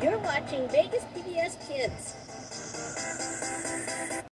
You're watching Vegas PBS Kids.